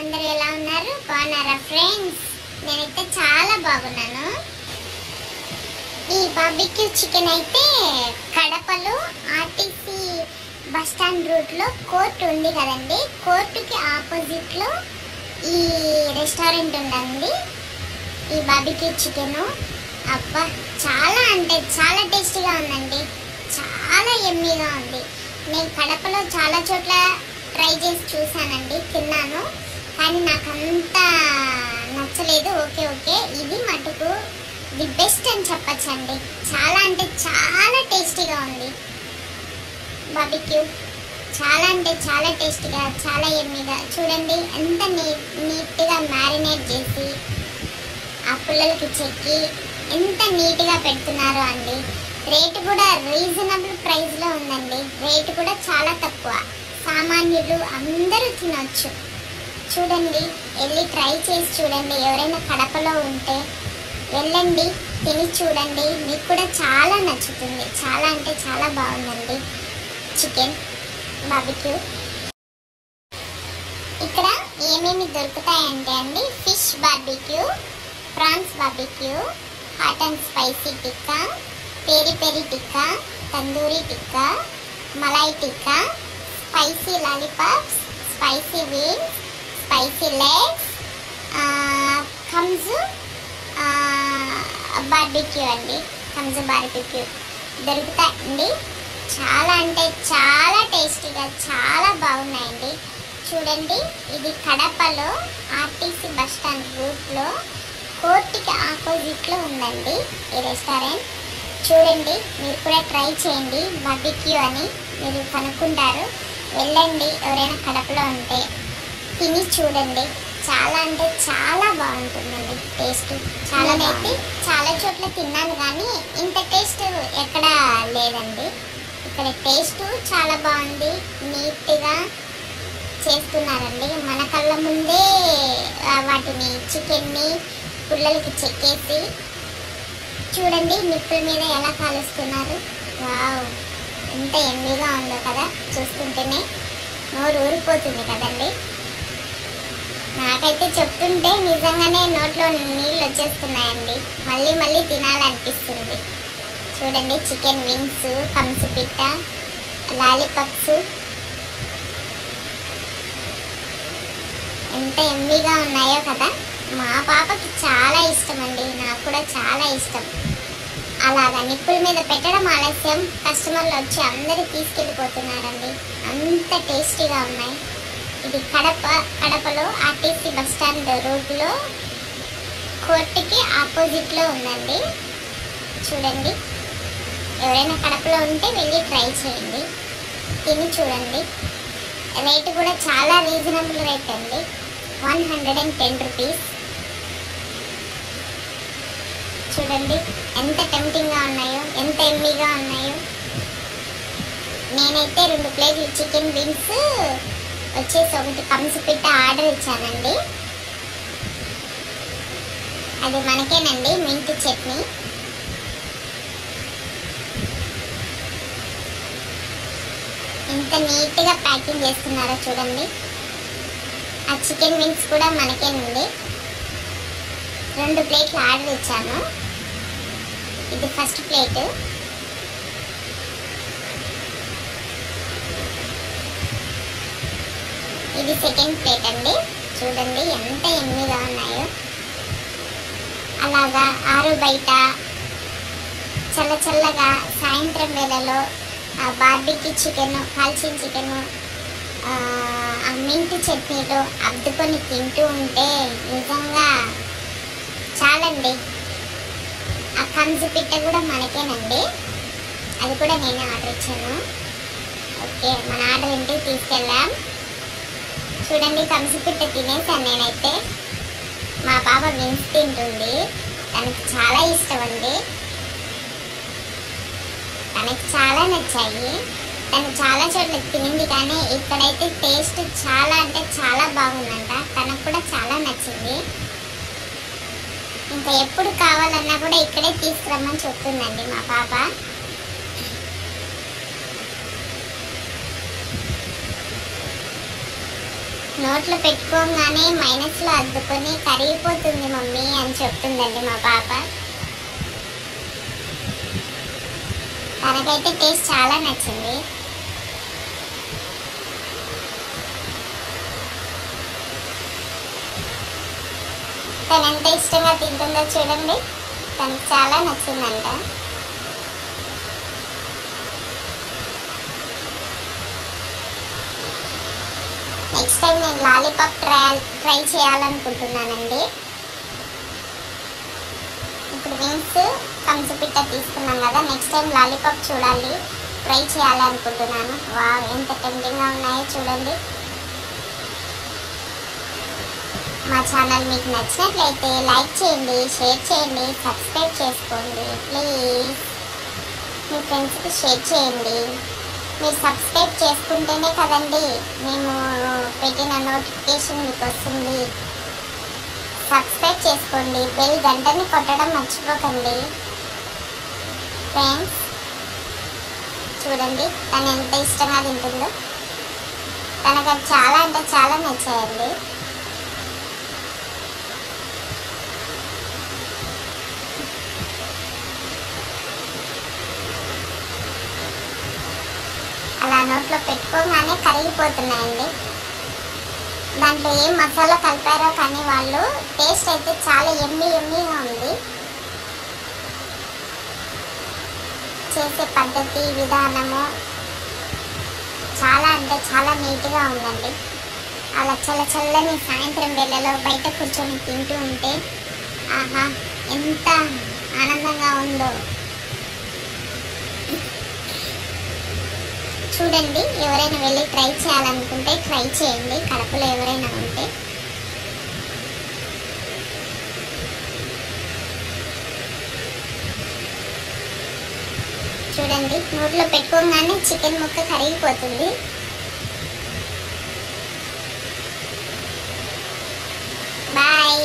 అందరు ఎలా ఉన్నారు? బాగున్నారా ఫ్రెండ్స్? నేనైతే చాలా బాగున్నాను. ఈ బాబిక్యూ చికెన్ అయితే కడపలో ఆర్టీసీ బస్ స్టాండ్ రూట్లో కోర్టు ఉంది కదండి. కోర్టుకి ఆపోజిట్లో ఈ రెస్టారెంట్ ఉందండి. ఈ బాబిక్యూ చికెను అబ్బా చాలా అంటే చాలా టేస్టీగా ఉందండి. చాలా ఎమ్మీగా ఉంది. నేను కడపలో చాలా చోట్ల ట్రై చేసి చూశానండి తిన్నాను. కానీ నాకు అంత నచ్చలేదు. Okay okay. ఇది మటుకు ది బెస్ట్ అని చెప్పచ్చండి. చాలా అంటే చాలా టేస్టీగా ఉంది. బాబిక్యూ చాలా అంటే చాలా టేస్టీగా చాలా ఎమ్మిగా. చూడండి ఎంత నీ నీట్గా మ్యారినేట్ చేసి ఆ పుల్లలకి చెక్కి ఎంత నీట్గా పెడుతున్నారో అండి. రేటు కూడా రీజనబుల్ ప్రైస్లో ఉందండి. రేటు కూడా చాలా తక్కువ. సామాన్యులు అందరూ తినొచ్చు. చూడండి వెళ్ళి ట్రై చేసి చూడండి ఎవరైనా కడపలో ఉంటే వెళ్ళండి తిని చూడండి. మీకు కూడా చాలా నచ్చుతుంది. చాలా అంటే చాలా బాగుందండి చికెన్ బాబిక్యూ ఇక్కడ ఏమేమి దొరుకుతాయంటే అండి fish barbecue prawns barbecue hot and spicy tikka peri peri tikka tandoori tikka malai tikka spicy lollipops spicy wings spicy legs comes barbecue అండి. కమ్స్ బార్బిక్యూ దొరుకుతాయండి. చాలా అంటే చాలా టేస్టీగా చాలా బాగున్నాయండి. చూడండి ఇది కడపలో ఆర్టీసీ బస్ స్టాండ్ రూట్లో కోర్టుకి ఆపోజిట్లో ఉందండి ఈ రెస్టారెంట్. చూడండి మీరు కూడా ట్రై చేయండి. బార్బిక్యూ అని మీరు కనుక్కుంటారు. వెళ్ళండి ఎవరైనా కడపలో ఉంటే. తిని చూడండి. చాలా అంటే చాలా బాగుంటుందండి టేస్ట్. చాలా అయితే చాలా చోట్ల తిన్నాను కానీ ఇంత టేస్ట్ ఎక్కడా లేదండి. ఇక్కడ టేస్ట్ చాలా బాగుంది. నీట్గా చేస్తున్నారండి. మన కళ్ళ ముందే వాటిని చికెన్ని పుల్లలకి చెక్కేసి చూడండి నిప్పుల మీద ఎలా కాలుస్తున్నారు. వావ్! ఎంత ఎమ్మిగా ఉందో కదా. చూస్తుంటేనే నోరు ఊరిపోతుంది కదండి. చెప్తుంటే నిజంగానే నోట్లో నీళ్ళు వచ్చేస్తున్నాయండి. మళ్ళీ మళ్ళీ తినాలనిపిస్తుంది. చూడండి చికెన్ వింగ్స్ కంసు పిట్ట లాలీపాప్స్. ఎంత ఎమ్మిగా ఉన్నాయో కదా. మా పాపకి చాలా ఇష్టం అండి నాకు కూడా చాలా ఇష్టం. అలాగా నిప్పుల మీద పెట్టడం ఆలస్యం. కస్టమర్లు వచ్చి అందరూ తీసుకెళ్ళిపోతున్నారండి. అంత టేస్టీగా ఉన్నాయి. ఇది కడప కడపలో ఆర్టీసీ బస్ స్టాండ్ రోడ్లో కోర్టుకి ఆపోజిట్లో ఉందండి. చూడండి. ఎవరైనా కడపలో ఉంటే వెళ్ళి ట్రై చేయండి. తిని చూడండి. రేటు కూడా చాలా రీజనబుల్ రేట్ అండి. One hundred and ten rupees. చూడండి. ఎంత టెంప్టింగ్గా ఉన్నాయో ఎంత ఎమ్మీగా ఉన్నాయో. నేనైతే రెండు ప్లేట్లు చికెన్ వింగ్స్ వచ్చేసి ఒకటి కంసు ఆర్డర్ ఇచ్చానండి. అది మనకేనండి మింట్ చట్నీ. ఎంత నీట్గా ప్యాకింగ్ చేస్తున్నారో చూడండి. ఆ చికెన్ వింగ్స్ కూడా మనకేనండి. రెండు ప్లేట్లు ఆర్డర్ ఇచ్చాను. ఇది ఫస్ట్ ప్లేటు. ఇది సెకండ్ ప్లేట్ అండి. చూడండి ఎంత ఎమ్మిగా ఉన్నాయో. అలాగా ఆరు బయట చల్ల చల్లగా సాయంత్రం వేళలో ఆ బార్బీకి చికెన్ కాల్చిన చికెన్ ఆ మింట్ చట్నీలు అద్దుకొని తింటూ ఉంటే నిజంగా చాలండి. ఆ కంజు పిట్ట కూడా మనకేనండి. అది కూడా నేనే ఆర్డర్ ఇచ్చాను. ఓకే మన ఆర్డర్ ఇంటికి తీసుకెళ్ళాం చూడండి కంజు పిట్ట తినేసాను నేనైతే. మా పాప విన్స్ తింటుంది. తనకి చాలా ఇష్టం అండి తనకి చాలా నచ్చాయి. తను చాలా చోట్ల తినింది కానీ ఇక్కడైతే టేస్ట్ చాలా అంటే చాలా బాగుందంట. తనకు కూడా చాలా నచ్చింది. ఇంకా ఎప్పుడు కావాలన్నా కూడా ఇక్కడే తీసుకురమ్మని చెప్తుందండి మా పాప నోట్లో పెట్టుకోగానే మైనస్లో అద్దుకొని కరిగిపోతుంది మమ్మీ అని చెప్తుందండి మా పాప. తనకైతే టేస్ట్ చాలా నచ్చింది. తను ఎంత ఇష్టంగా తింటుందో చూడండి. తనకు చాలా నచ్చిందంట. నెక్స్ట్ టైం నేను లాలీపాప్ ట్రై ట్రై చేయాలనుకుంటున్నానండి. ఇప్పుడు వింగ్స్ కంచుపిట్ట తీసుకున్నాం కదా నెక్స్ట్ టైం లాలీపాప్ చూడాలి ట్రై చేయాలనుకుంటున్నాను. వా ఎంత టెంప్టింగ్గా ఉన్నాయో చూడండి. మా ఛానల్ మీకు నచ్చినట్లయితే లైక్ చేయండి షేర్ చేయండి సబ్స్క్రైబ్ చేసుకోండి ప్లీజ్. మీ ఫ్రెండ్స్కి షేర్ చేయండి. మీరు సబ్స్క్రైబ్ చేసుకుంటేనే కదండి. మేము పెట్టిన నోటిఫికేషన్ మీకు వస్తుంది. సబ్స్క్రైబ్ చేసుకోండి. బెల్ గంటని కొట్టడం మర్చిపోకండి. ఫ్రెండ్స్ చూడండి తను ఎంత ఇష్టంగా తింటుందో. తనకు అది చాలా అంటే చాలా నచ్చాయండి. అలా నోట్లో పెట్టుకోగానే కరిగిపోతున్నాయండి. దాంట్లో ఏం మసాలా కలిపారో కానీ వాళ్ళు టేస్ట్ అయితే చాలా ఎమ్మి ఎమ్మిగా ఉంది. చేసే పద్ధతి విధానము చాలా అంటే చాలా నీట్గా ఉందండి. అలా చల్ల చల్లని సాయంత్రం వేళలో బయట కూర్చొని తింటూ ఉంటే ఆహా ఎంత ఆనందంగా ఉందో. చూడండి ఎవరైనా వెళ్ళి ట్రై చేయాలనుకుంటే ట్రై చేయండి. కడపలో ఎవరైనా ఉంటే. చూడండి నోట్లో పెట్టుకోగానే చికెన్ ముక్క కరిగిపోతుంది. బాయ్